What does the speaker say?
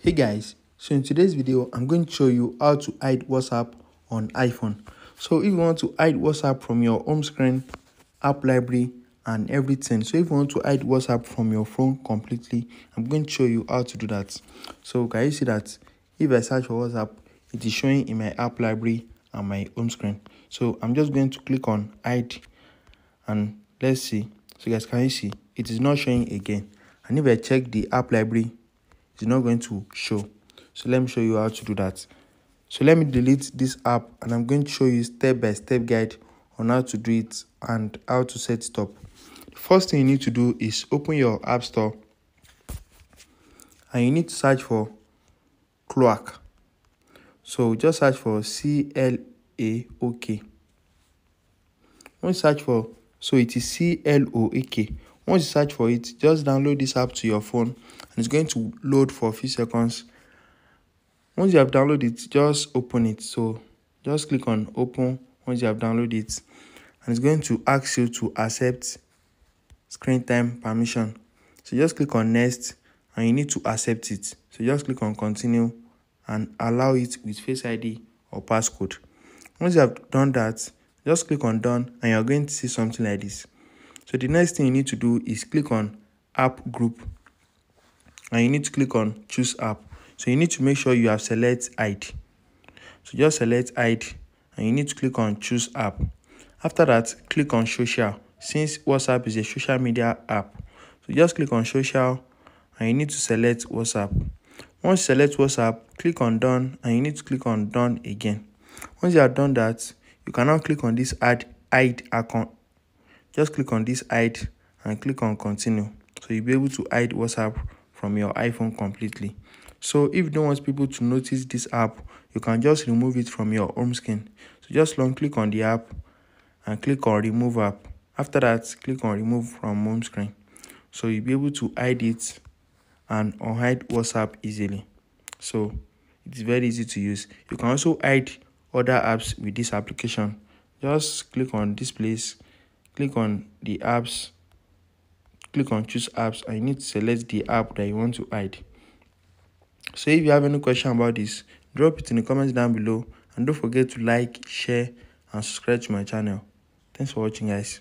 hey guys so in today's video i'm going to show you how to hide whatsapp on iphone. So if you want to hide whatsapp from your home screen app library and everything so if you want to hide whatsapp from your phone completely i'm going to show you how to do that. So can you see that? If i search for whatsapp it is showing in my app library and my home screen. So i'm just going to click on hide and let's see. So guys can you see? It is not showing again. And if i check the app library it's not going to show. So let me show you how to do that. So let me delete this app and i'm going to show you step by step guide on how to do it and how to set it up. The first thing you need to do is open your app store and you need to search for cloak. So just search for c l a o k. Once you search for so it is c l o a k. Once you search for it just download this app to your phone and it's going to load for a few seconds. Once you have downloaded it just open it. So just click on open. Once you have downloaded it and it's going to ask you to accept screen time permission. So just click on next and you need to accept it. So just click on continue and allow it with face id or passcode. Once you have done that just click on done and you're going to see something like this. So the next thing you need to do is click on app group and you need to click on choose app. So you need to make sure you have select hide. So just select hide and you need to click on choose app. After that, click on social since WhatsApp is a social media app. So just click on social and you need to select WhatsApp. Once you select WhatsApp, click on done and you need to click on done again. Once you have done that, you can now click on this add hide account just click on this hide and click on continue so you'll be able to hide whatsapp from your iphone completely. So if you don't want people to notice this app you can just remove it from your home screen. So just long click on the app and click on remove app. After that click on remove from home screen. So you'll be able to hide it and unhide whatsapp easily. So it's very easy to use. You can also hide other apps with this application. Just click on this place click on the apps click on choose apps and you need to select the app that you want to hide so if you have any question about this drop it in the comments down below. And don't forget to like share and subscribe to my channel. Thanks for watching guys